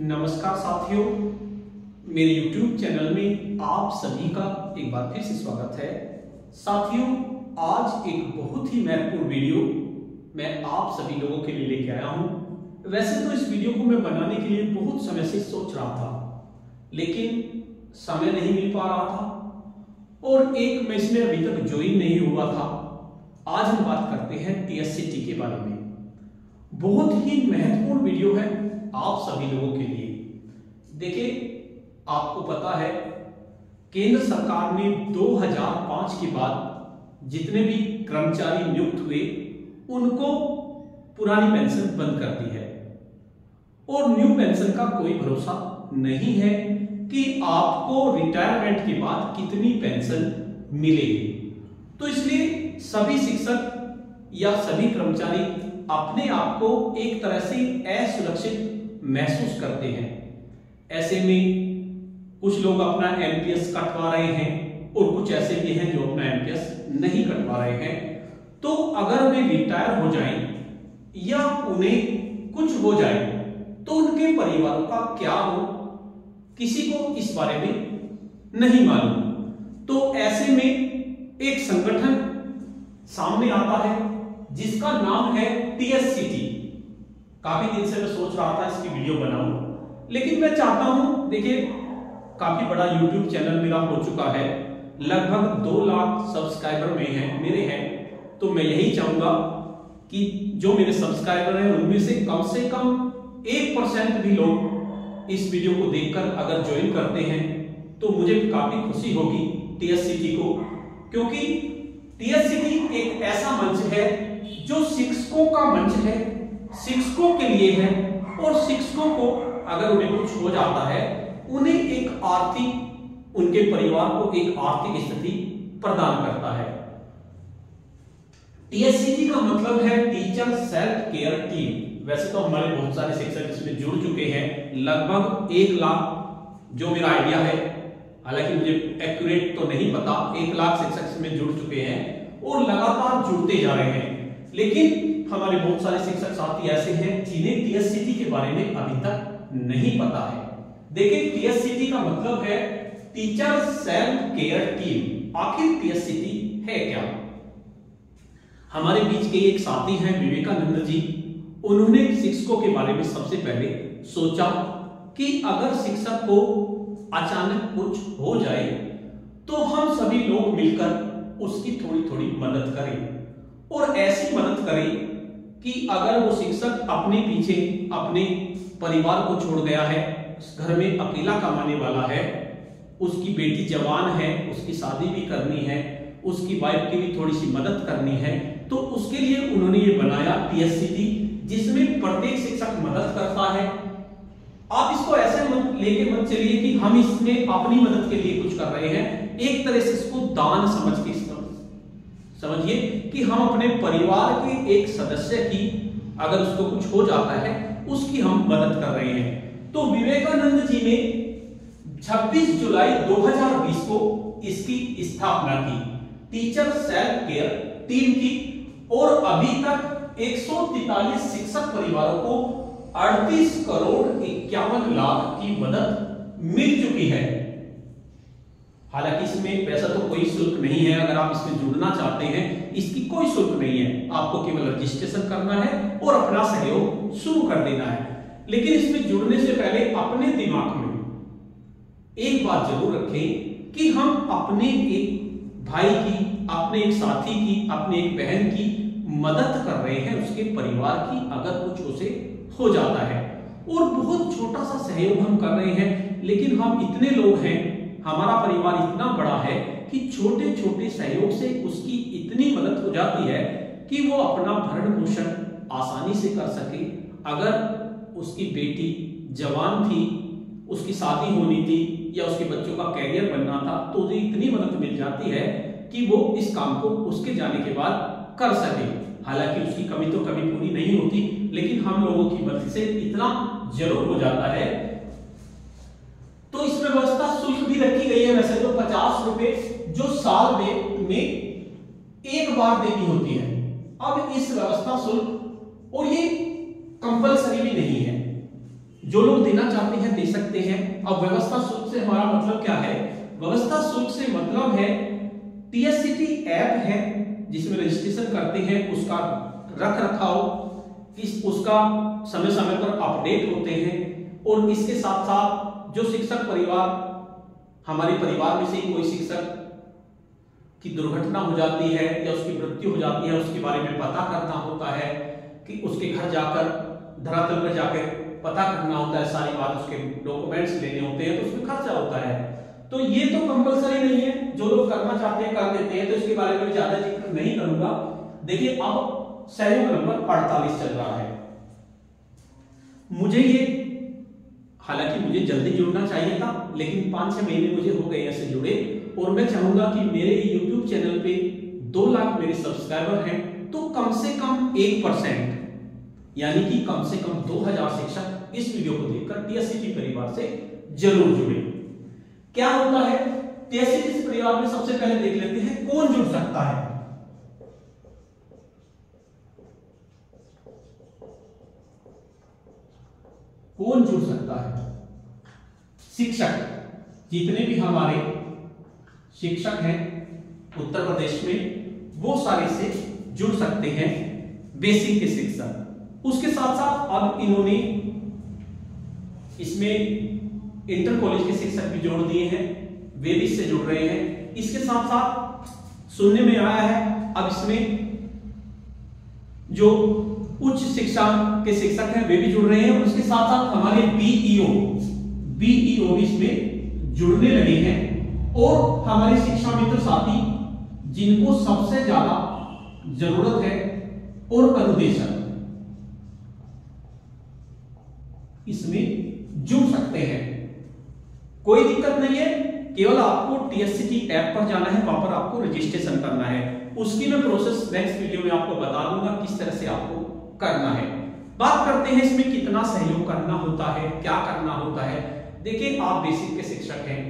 नमस्कार साथियों, मेरे YouTube चैनल में आप सभी का एक बार फिर से स्वागत है। साथियों, आज एक बहुत ही महत्वपूर्ण वीडियो मैं आप सभी लोगों के लिए लेके आया हूँ। वैसे तो इस वीडियो को मैं बनाने के लिए बहुत समय से सोच रहा था, लेकिन समय नहीं मिल पा रहा था और एक मैं इसमें अभी तक ज्वाइन नहीं हुआ था। आज हम बात करते हैं टीएससीटी के बारे में। बहुत ही महत्वपूर्ण वीडियो है। आप सभी लोगों के लिए। देखिए, आपको पता है, केंद्र सरकार ने 2005 के बाद जितने भी कर्मचारी नियुक्त हुए, उनको पुरानी पेंशन बंद कर दी है। और न्यू पेंशन का कोई भरोसा नहीं है कि आपको रिटायरमेंट के बाद कितनी पेंशन मिलेगी। तो इसलिए सभी शिक्षक या सभी कर्मचारी अपने आप को एक तरह से असुरक्षित महसूस करते हैं। ऐसे में कुछ लोग अपना एमपीएस कटवा रहे हैं और कुछ ऐसे भी हैं जो अपना एमपीएस नहीं कटवा रहे हैं। तो अगर वे रिटायर हो जाएँ या उन्हें कुछ हो जाए तो उनके परिवारों का क्या हो, किसी को इस बारे में नहीं मालूम। तो ऐसे में एक संगठन सामने आता है, जिसका नाम है टीएससीटी काफ़ी दिन से मैं सोच रहा था इसकी वीडियो बनाऊँ, लेकिन मैं चाहता हूँ, देखिए, काफ़ी बड़ा यूट्यूब चैनल मेरा हो चुका है, लगभग दो लाख सब्सक्राइबर में है, मेरे हैं तो मैं यही चाहूँगा कि जो मेरे सब्सक्राइबर हैं, उनमें से कम से कम एक परसेंट भी लोग इस वीडियो को देखकर अगर ज्वाइन करते हैं तो मुझे काफ़ी खुशी होगी टीएससीटी को, क्योंकि टीएससीटी एक ऐसा मंच है जो शिक्षकों का मंच है शिक्षकों के लिए है और शिक्षकों को अगर उन्हें कुछ हो जाता है, उन्हें एक आर्थिक उनके परिवार को एक आर्थिक स्थिति प्रदान करता है। टीएससीटी का मतलब है टीचर सेल्फ केयर टीम वैसे तो हमारे बहुत सारे शिक्षक इसमें जुड़ चुके हैं। लगभग एक लाख, जो मेरा आइडिया है, हालाँकि मुझे एक्यूरेट तो नहीं पता, एक लाख शिक्षक इसमें जुड़ चुके हैं और लगातार जुड़ते जा रहे हैं। लेकिन हमारे बहुत सारे शिक्षक साथी ऐसे हैं जिन्हें टीएससीटी के बारे में अभी तक नहीं पता है। देखिए टीएससीटी का मतलब है टीचर सेल्फ केयर टीम आखिर टीएससीटी है क्या? हमारे बीच के एक साथी हैं विवेकानंद जी। उन्होंने शिक्षकों के बारे में सबसे पहले सोचा कि अगर शिक्षक को अचानक कुछ हो जाए तो हम सभी लोग मिलकर उसकी थोड़ी थोड़ी मदद करें। और ऐसी मदद करें कि अगर वो शिक्षक अपने पीछे, अपने परिवार को छोड़ गया है, घर में अकेला कमाने वाला है, उसकी बेटी जवान है, उसकी शादी भी करनी है, उसकी वाइफ की भी थोड़ी सी मदद करनी है तो उसके लिए उन्होंने ये बनाया टीएससीटी जिसमें प्रत्येक शिक्षक मदद करता है। आप इसको ऐसे मत लेके मत चलिए कि हम इसमें अपनी मदद के लिए कुछ कर रहे हैं। एक तरह से इसको दान समझ के समझिए कि हम अपने परिवार के एक सदस्य की अगर उसको कुछ हो जाता है, उसकी हम मदद कर रहे हैं। तो विवेकानंद जी ने 26 जुलाई 2020 को इसकी स्थापना की। टीचर सेल्फ केयर टीम की और अभी तक एक शिक्षक परिवारों को 38 करोड़ इक्यावन लाख की मदद मिल चुकी है। हालाँकि इसमें पैसा तो कोई शुल्क नहीं है, अगर आप इसमें जुड़ना चाहते हैं, इसकी कोई शुल्क नहीं है। आपको केवल रजिस्ट्रेशन करना है और अपना सहयोग शुरू कर देना है। लेकिन इसमें जुड़ने से पहले अपने दिमाग में एक बात ज़रूर रखें कि हम अपने एक भाई की, अपने एक साथी की, अपने एक बहन की मदद कर रहे हैं, उसके परिवार की अगर कुछ उसे हो जाता है। और बहुत छोटा सा सहयोग हम कर रहे हैं, लेकिन हम इतने लोग हैं हमारा परिवार इतना बड़ा है कि छोटे छोटे सहयोग से उसकी इतनी मदद हो जाती है कि वो अपना भरण पोषण आसानी से कर सके। अगर उसकी बेटी जवान थी, उसकी शादी होनी थी या उसके बच्चों का कैरियर बनना था तो उसे इतनी मदद मिल जाती है कि वो इस काम को उसके जाने के बाद कर सके। हालाँकि उसकी कमी तो कभी पूरी नहीं होती, लेकिन हम लोगों की मदद से इतना ज़रूर हो जाता है तो इसमें व्यवस्था शुल्क भी रखी गई है वैसे तो पचास रुपए जो साल में में एक बार देनी होती है। अब इस व्यवस्था शुल्क और ये कंपलसरी भी नहीं है। जो लोग देना चाहते हैं, दे सकते हैं। अब व्यवस्था शुल्क से हमारा मतलब क्या है? व्यवस्था शुल्क से मतलब है टीएससीटी ऐप है, जिसमें रजिस्ट्रेशन करते हैं, उसका रख रखाव, इस, उसका समय समय पर अपडेट होते हैं। और इसके साथ साथ जो शिक्षक परिवार, हमारे परिवार में से कोई शिक्षक की दुर्घटना हो जाती है या उसकी मृत्यु हो जाती है, उसके बारे में पता करना होता है कि उसके घर जाकर, धरातल पर जाकर पता करना होता है सारी बात, उसके डॉक्यूमेंट्स लेने होते हैं तो उसमें खर्चा होता है। तो ये तो कंपलसरी नहीं है। जो लोग करना चाहते हैं, कर देते हैं तो इसके बारे में ज़्यादा ज़िक्र नहीं करूँगा। देखिए, अब सहयोग नंबर अड़तालीस चल रहा है। मुझे ये, हालाँकि मुझे जल्दी जुड़ना चाहिए था, लेकिन पाँच छह महीने मुझे हो गए ऐसे जुड़े, और मैं चाहूँगा कि मेरे YouTube चैनल पे दो लाख मेरे सब्सक्राइबर हैं तो कम से कम एक परसेंट यानी कि कम से कम दो हज़ार शिक्षक इस वीडियो को देखकर टीएससीटी परिवार से ज़रूर जुड़े। क्या होता है? टीएससीटी परिवार में सबसे पहले देख लेते हैं कौन जुड़ सकता है। कौन जुड़ सकता है? शिक्षक। जितने भी हमारे शिक्षक हैं उत्तर प्रदेश में वो सारे से जुड़ सकते हैं, बेसिक के शिक्षक उसके साथ साथ अब इन्होंने इसमें इंटर कॉलेज के शिक्षक भी जोड़ दिए हैं, वे भी इससे जुड़ रहे हैं। इसके साथ साथ सुनने में आया है, अब इसमें जो उच्च शिक्षा के शिक्षक हैं, वे भी जुड़ रहे हैं। और उसके साथ साथ हमारे बीईओ बीईओ e भी इसमें जुड़ने लगे हैं। और हमारे शिक्षा मित्र साथी जिनको सबसे ज़्यादा ज़रूरत है और अनुदेशक इसमें जुड़ सकते हैं। कोई दिक्कत नहीं है, केवल आपको टीएससी की ऐप पर जाना है, वहाँ पर आपको रजिस्ट्रेशन करना है। उसकी मैं प्रोसेस नेक्स्ट वीडियो में आपको बता दूँगा किस तरह से आपको करना है। बात करते हैं इसमें कितना सहयोग करना होता है, क्या करना होता है। देखिए, आप बेसिक के शिक्षक हैं।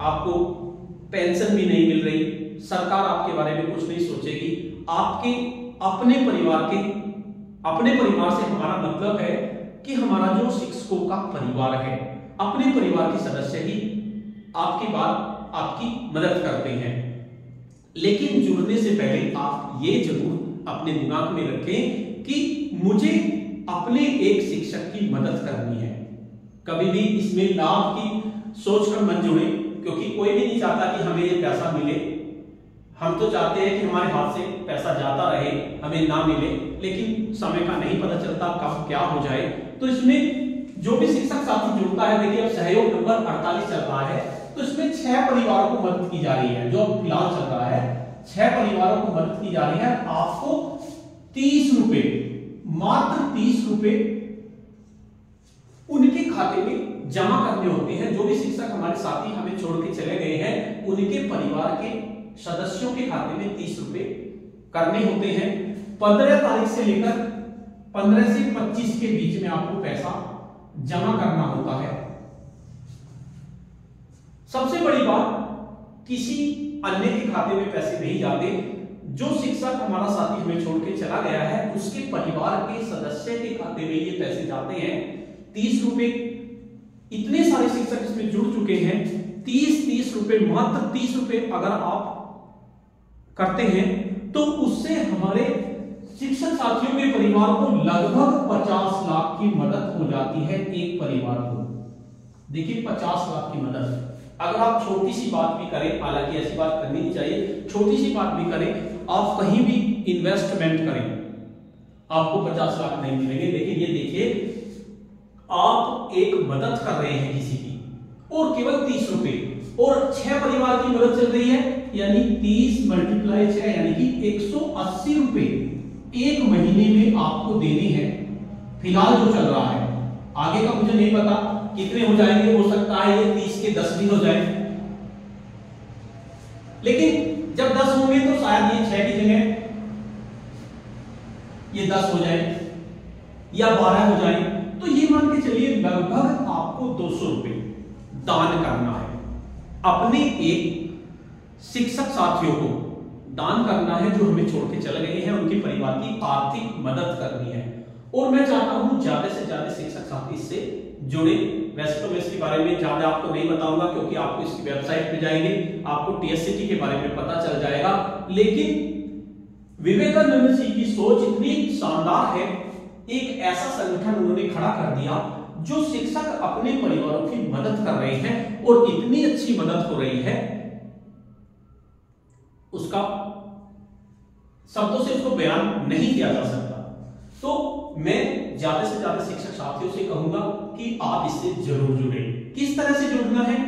आपको पेंशन भी नहीं मिल रही सरकार आपके बारे में कुछ नहीं सोचेगी। आपके, अपने परिवार के, अपने परिवार से हमारा मतलब है कि हमारा जो शिक्षकों का परिवार है, अपने परिवार के सदस्य ही आपकी बात, आपकी मदद करते हैं। लेकिन जुड़ने से पहले आप ये ज़रूर अपने दिमाग में रखें कि मुझे अपने एक शिक्षक की मदद करनी है। कभी भी इसमें लाभ की सोचकर मत जुड़े, क्योंकि कोई भी नहीं चाहता कि हमें ये पैसा मिले। हम तो चाहते हैं कि हमारे हाथ से पैसा जाता रहे, हमें ना मिले, लेकिन समय का नहीं पता चलता कब क्या हो जाए। तो इसमें जो भी शिक्षक साथी जुड़ता है, देखिए अब सहयोग नंबर 48 चल रहा है तो इसमें छह परिवारों को मदद की जा रही है, जो फ़िलहाल चल रहा है। छह परिवारों को मदद की जा रही है। आपको तीस रुपए, मात्र तीस रुपए उनके खाते में जमा करने होते हैं। जो भी शिक्षक हमारे साथी हमें छोड़ के चले गए हैं, उनके परिवार के सदस्यों के खाते में तीस रुपए करने होते हैं। पंद्रह तारीख से लेकर पंद्रह से पच्चीस के बीच में आपको पैसा जमा करना होता है। सबसे बड़ी बात, किसी अन्य के खाते में पैसे नहीं जाते। जो शिक्षक हमारा साथी हमें छोड़ के चला गया है, उसके परिवार के सदस्य के खाते में ये पैसे जाते हैं। तीस रुपए, इतने सारे शिक्षक इसमें जुड़ चुके हैं। तीस तीस रुपए, मात्र तीस रुपए अगर आप करते हैं तो उससे हमारे शिक्षक साथियों के परिवार को लगभग पचास लाख की मदद हो जाती है एक परिवार को। देखिए, पचास लाख की मदद। अगर आप छोटी सी बात भी करें, हालाँकि ऐसी बात करनी नहीं चाहिए, छोटी सी बात भी करें, आप कहीं भी इन्वेस्टमेंट करें, आपको पचास लाख नहीं मिलेंगे। लेकिन ये देखिए, आप एक मदद कर रहे हैं किसी की, और केवल तीस रुपए, और छह परिवार की मदद चल रही है यानी तीस मल्टीप्लाई छह, यानी कि एक सौ अस्सी रुपए एक महीने में आपको देने हैं। फ़िलहाल जो चल रहा है, आगे का मुझे नहीं पता कितने हो जाएँगे, हो सकता है ये तीस के दस भी हो जाए। लेकिन जब दस होंगे तो शायद ये छह की जगह ये दस हो जाए, या बारह हो जाए। तो ये मान के चलिए, लगभग आपको दो सौ रुपए दान करना है। अपने एक शिक्षक साथियों को दान करना है जो हमें छोड़ के चले गए हैं, उनके परिवार की आर्थिक मदद करनी है। और मैं चाहता हूँ ज़्यादा से ज़्यादा शिक्षक साथी इससे जुड़े। वैसे तो मैं इसके बारे में ज़्यादा आपको नहीं बताऊँगा, क्योंकि आपको इसकी वेबसाइट पे जाएँगे, आपको टीएससीटी के बारे में पता चल जाएगा। लेकिन विवेकानंद जी की सोच इतनी शानदार है, एक ऐसा संगठन उन्होंने खड़ा कर दिया, जो शिक्षक अपने परिवारों की मदद कर रहे हैं और इतनी अच्छी मदद हो रही है। उसका शब्दों से उसको बयान नहीं किया जा सकता। तो मैं ज़्यादा से ज़्यादा शिक्षक साथियों से कहूँगा कि आप इससे ज़रूर जुड़े। किस तरह से जुड़ना है,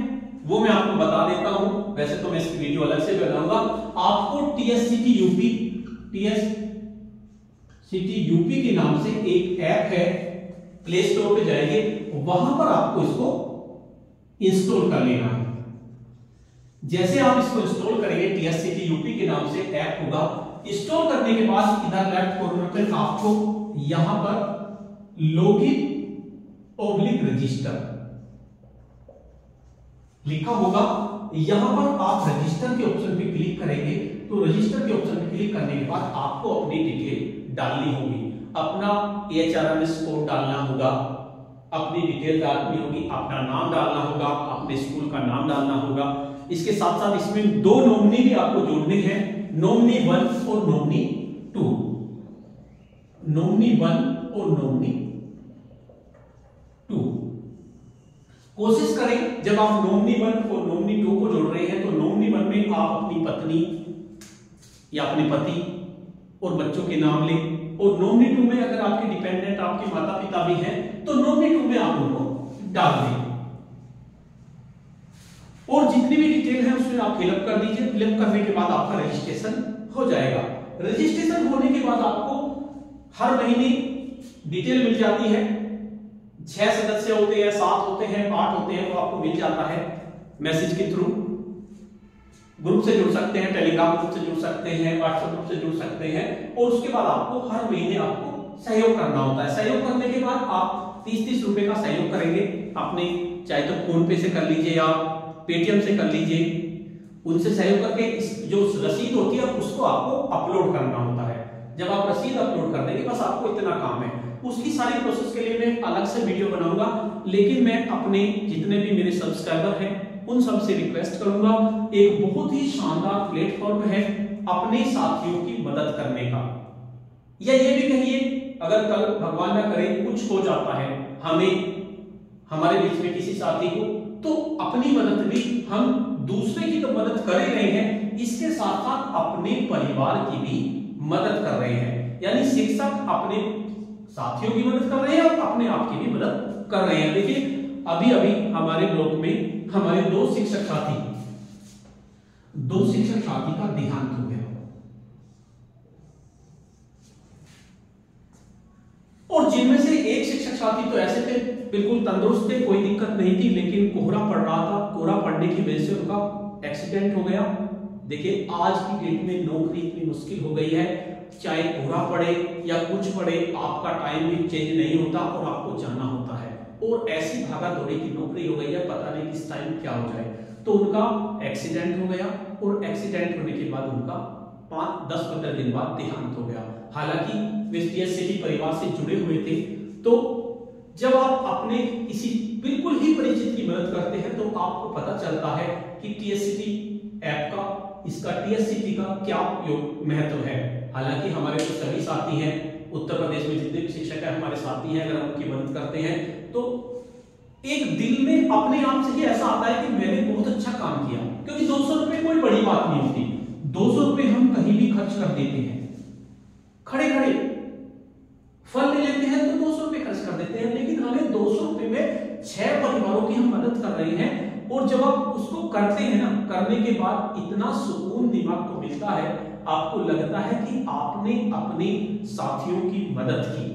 वो मैं आपको बता देता हूँ। वैसे तो मैं इसकी वीडियो अलग से बनाऊँगा। आपको टीएससीटी यूपी टीएस सिटी यूपी के नाम से एक ऐप है प्ले स्टोर पे जाएँगे। वहाँ पर आपको इसको इंस्टॉल कर लेना है। जैसे आप इसको इंस्टॉल करेंगे टीएससीटी यूपी के नाम से ऐप होगा। इंस्टॉल करने के बाद इधर लेफ़्ट कॉर्नर पे आपको यहाँ पर लॉगिन ओब्लिक रजिस्टर लिखा होगा। यहाँ पर आप रजिस्टर के ऑप्शन पे क्लिक करेंगे तो रजिस्टर के ऑप्शन पे क्लिक करने के बाद आपको अपनी डिटेल डालनी होगी। अपना एच आर एम डालना होगा, अपनी डिटेल डालनी होगी, अपना नाम डालना होगा, अपने स्कूल का नाम डालना होगा। इसके साथ साथ इसमें दो नॉमिनी भी आपको जोड़ने हैं। नॉमिनी वन और नॉमिनी टू नॉमिनी वन और नॉमिनी टू कोशिश करें, जब आप नॉमिनी वन और नॉमिनी टू को जोड़ रहे हैं तो नॉमिनी वन में आप अपनी पत्नी या अपने पति और बच्चों के नाम लें। और नॉमिनी टू में अगर आपके डिपेंडेंट आपके माता पिता भी हैं तो नॉमिनी टू में आप उनको डाल दें। और जितनी भी डिटेल है, उसमें आप फिलअप कर दीजिए। फिलअप करने के बाद आपका रजिस्ट्रेशन हो जाएगा। रजिस्ट्रेशन होने के बाद आपको हर महीने डिटेल मिल जाती है। छह सदस्य होते हैं, सात होते हैं, आठ होते हैं, वो आपको मिल जाता है मैसेज के थ्रू ग्रुप से जुड़ सकते हैं टेलीग्राम ग्रुप से जुड़ सकते हैं व्हाट्सएप ग्रुप से जुड़ सकते हैं। और उसके बाद आपको हर महीने आपको सहयोग करना होता है। सहयोग करने के बाद आप तीस तीस रुपए का सहयोग करेंगे। अपने चाहे तो फ़ोन पे से कर लीजिए या पेटीएम से कर लीजिए। उनसे सहयोग करके जो रसीद होती है, उसको आपको अपलोड करना होता है। जब आप रसीद अपलोड कर देंगे, बस आपको इतना काम है। उसकी सारी प्रोसेस के लिए मैं अलग से वीडियो बनाऊँगा, लेकिन मैं अपने जितने भी मेरे सब्सक्राइबर हैं, उन सबसे रिक्वेस्ट करूँगा, एक बहुत ही शानदार प्लेटफॉर्म है अपने साथियों की मदद करने का। या ये भी कहिए, अगर कल भगवान ना करे, कुछ हो जाता है। हमें, हमारे बीच में किसी साथी को तो अपनी मदद भी हम दूसरे की तो मदद कर ही रहे हैं, इसके साथ साथ अपने परिवार की भी मदद कर रहे हैं। यानी शिक्षक अपने साथियों की मदद कर रहे हैं और अपने आप की भी मदद कर रहे हैं। देखिए अभी अभी हमारे ब्लॉक में हमारे दो शिक्षक साथी, दो शिक्षक साथी का देहांत हो गया। और जिनमें से एक शिक्षक साथी तो ऐसे थे, बिल्कुल तंदुरुस्त थे, कोई दिक्कत नहीं थी, लेकिन कोहरा पड़ रहा था, कोहरा पड़ने की वजह से उनका एक्सीडेंट हो गया। देखिए, आज की डेट में नौकरी इतनी मुश्किल हो गई है, चाहे कोहरा पड़े या कुछ पड़े, आपका टाइम भी चेंज नहीं होता और आपको जाना होता है। और ऐसी भागा दौड़ी की नौकरी हो गई है, पता नहीं किस टाइम क्या हो जाए। तो उनका एक्सीडेंट हो गया और एक्सीडेंट होने के बाद उनका पाँच, दस, पंद्रह दिन बाद देहांत हो गया। हालाँकि वे सिटी परिवार से जुड़े हुए थे तो जब आप अपने किसी बिल्कुल ही परिचित की मदद करते हैं तो आपको पता चलता है कि टीएससीटी ऐप का, इसका टीएससीटी का क्या उपयोग महत्व है। हालाँकि हमारे जो सभी साथी हैं, उत्तर प्रदेश में जितने भी शिक्षक है, हमारे साथी हैं, अगर हम उनकी मदद करते हैं तो एक दिल में अपने आप से ही ऐसा आता है कि मैंने बहुत अच्छा काम किया, क्योंकि दो सौ रुपए कोई बड़ी बात नहीं होती। दो सौ रुपए हम कहीं भी खर्च कर देते हैं। खड़े खड़े फल ले लेते हैं तो दो सौ रुपए खर्च कर देते हैं, लेकिन हमें दो सौ रुपए में छह परिवारों की हम मदद कर रहे हैं। और जब आप उसको करते हैं ना, करने के बाद इतना सुकून दिमाग को मिलता है, आपको लगता है कि आपने अपने साथियों की मदद की।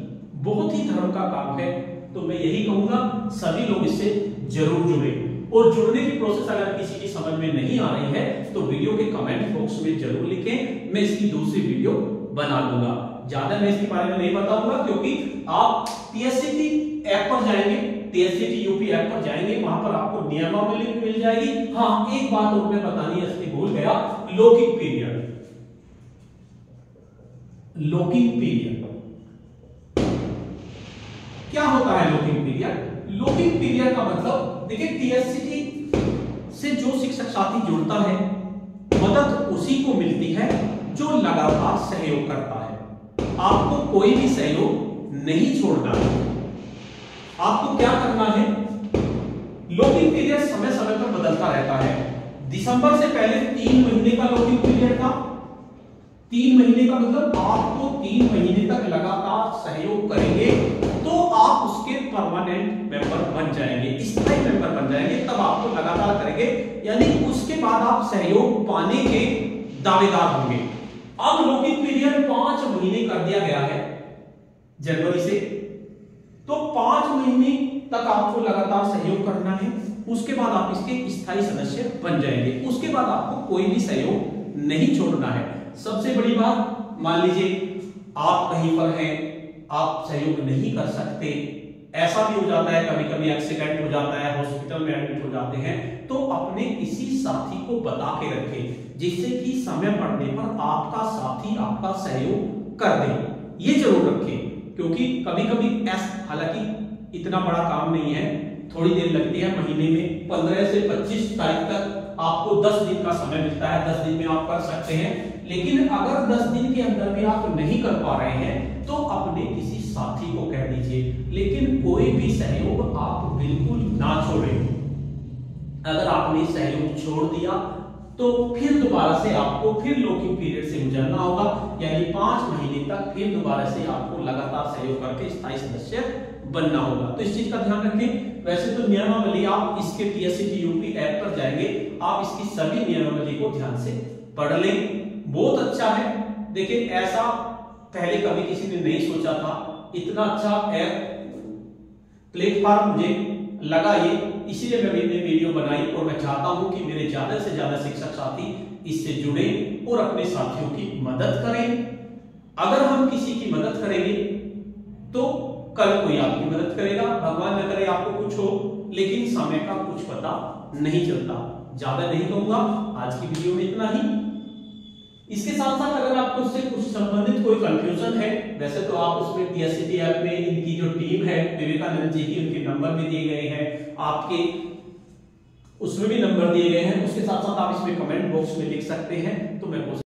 बहुत ही धर्म का काम है। तो मैं यही कहूँगा, सभी लोग इससे ज़रूर जुड़े। और जुड़ने की प्रोसेस अगर किसी की समझ में नहीं आ रही है तो वीडियो के कमेंट बॉक्स में ज़रूर लिखें। मैं इसकी दूसरी वीडियो बना लूँगा ज़्यादा मैं इसके बारे में नहीं बताऊँगा, क्योंकि आप टीएससीटी ऐप पर जाएँगे टीएससीटी यूपी ऐप पर जाएँगे, वहाँ पर आपको नियमावली मिल जाएगी। हाँ एक बात और मैं बतानी है भूल गया लौकिक पीरियड लॉकिंग पीरियड क्या होता है लॉकिंग पीरियड लॉकिंग पीरियड का मतलब देखिए टीएससीटी से जो शिक्षक साथी जुड़ता है, मदद उसी को मिलती है जो लगातार सहयोग करता है। आपको कोई भी सहयोग नहीं छोड़ना। आपको क्या करना है? लॉकिंग पीरियड समय समय पर बदलता रहता है। दिसंबर से पहले तीन महीने का लॉकिंग पीरियड था। तीन महीने का मतलब आपको तीन महीने तक लगातार सहयोग करेंगे तो आप उसके परमानेंट मेंबर बन जाएँगे। स्थायी मेंबर बन जाएँगे, तब आपको लगातार करेंगे। यानी उसके बाद आप सहयोग पाने के दावेदार होंगे। अब लॉकिंग पीरियड पाँच महीने कर दिया गया है जनवरी से। तो पाँच महीने तक आपको लगातार सहयोग करना है, उसके बाद आप इसके स्थायी सदस्य बन जाएँगे। उसके बाद आपको कोई भी सहयोग नहीं छोड़ना है। सबसे बड़ी बात, मान लीजिए, आप कहीं पर हैं, आप सहयोग नहीं कर सकते ऐसा भी हो जाता है कभी कभी एक्सीडेंट हो जाता है हॉस्पिटल में एडमिट हो जाते हैं तो अपने किसी साथी को बता के रखें, जिससे कि समय पड़ने पर आपका साथी आपका सहयोग कर दे। ये ज़रूर रखें, क्योंकि कभी कभी ऐसा, हालाँकि इतना बड़ा काम नहीं है, थोड़ी देर लगती है, महीने में पंद्रह से पच्चीस तारीख तक आपको दस दिन का समय मिलता है, दस दिन में आप कर सकते हैं, लेकिन अगर दस दिन के अंदर भी आप नहीं कर पा रहे हैं तो अपने किसी साथी को कह दीजिए, लेकिन कोई भी सहयोग आप बिल्कुल ना छोड़े। अगर आपने सहयोग छोड़ दिया तो फिर दोबारा से आपको फिर लॉकिंग पीरियड से गुजरना होगा, यानी पाँच महीने तक फिर दोबारा से आपको लगातार सहयोग करके स्थायी सदस्य बनना होगा। तो इस चीज़ का ध्यान रखें। वैसे तो नियमावली, आप इसके टीएससी यूपी ऐप पर जाएँगे, आप इसकी सभी नियमावली को ध्यान से पढ़ लें। बहुत अच्छा है। देखिए, ऐसा पहले कभी किसी ने नहीं सोचा था। इतना अच्छा ऐप प्लेटफॉर्म मुझे लगा ये, इसीलिए मैं मैंने वीडियो बनाई और मैं चाहता हूँ कि मेरे ज़्यादा से ज़्यादा शिक्षक साथी इससे जुड़े और अपने साथियों की मदद करें। अगर हम किसी की मदद करेंगे तो कल कोई आपकी मदद करेगा, भगवान न करे आपको कुछ हो, लेकिन समय का कुछ पता नहीं चलता। ज़्यादा नहीं कहूँगा, आज की वीडियो में इतना ही। इसके साथ साथ अगर आपको उससे कुछ संबंधित कोई कंफ्यूजन है, वैसे तो आप उसमें टीएससीटी ऐप में इनकी जो टीम है विवेकानंद जी की, उनके नंबर भी दिए गए हैं, आपके उसमें भी नंबर दिए गए हैं, उसके साथ साथ आप इसमें कमेंट बॉक्स में लिख सकते हैं तो मैं